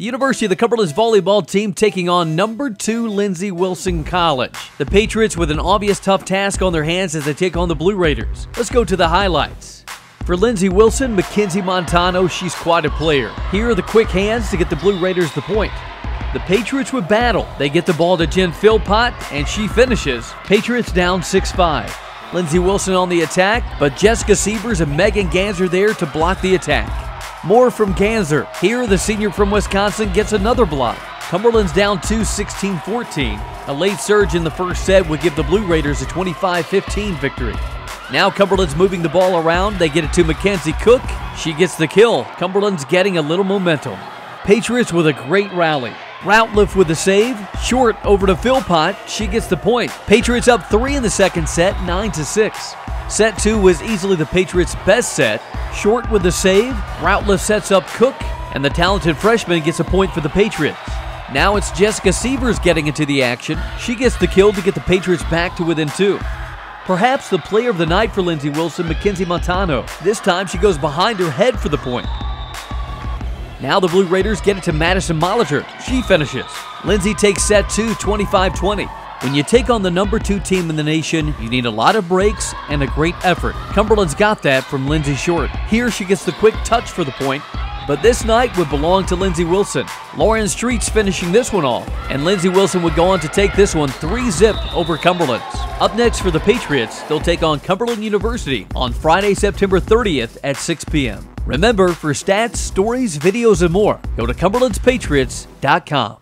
The University of the Cumberland's volleyball team taking on number two Lindsey Wilson College. The Patriots with an obvious tough task on their hands as they take on the Blue Raiders. Let's go to the highlights. For Lindsey Wilson, Mackenzie Montano, she's quite a player. Here are the quick hands to get the Blue Raiders the point. The Patriots would battle. They get the ball to Jen Philpot, and she finishes. Patriots down 6 5. Lindsey Wilson on the attack, but Jessica Severs and Megan Ganser there to block the attack. More from Ganser. Here, the senior from Wisconsin gets another block. Cumberland's down 2 16 14. A late surge in the first set would give the Blue Raiders a 25 15 victory. Now Cumberland's moving the ball around. They get it to Mackenzie Koch. She gets the kill. Cumberland's getting a little momentum. Patriots with a great rally. Routliffe with the save. Short over to Philpot. She gets the point. Patriots up three in the second set, 9 to 6. Set two was easily the Patriots' best set. Short with the save, Routliffe sets up Koch, and the talented freshman gets a point for the Patriots. Now it's Jessica Severs getting into the action. She gets the kill to get the Patriots back to within two. Perhaps the player of the night for Lindsey Wilson, Mackenzie Montano. This time she goes behind her head for the point. Now the Blue Raiders get it to Madison Molitor. She finishes. Lindsey takes set two, 25 20. When you take on the number two team in the nation, you need a lot of breaks and a great effort. Cumberland's got that from Lynsey Short. Here she gets the quick touch for the point, but this night would belong to Lindsey Wilson. Lauren Streets finishing this one off, and Lindsey Wilson would go on to take this one 3 zip over Cumberland's. Up next for the Patriots, they'll take on Cumberland University on Friday, September 30th at 6 p.m. Remember, for stats, stories, videos, and more, go to CumberlandsPatriots.com.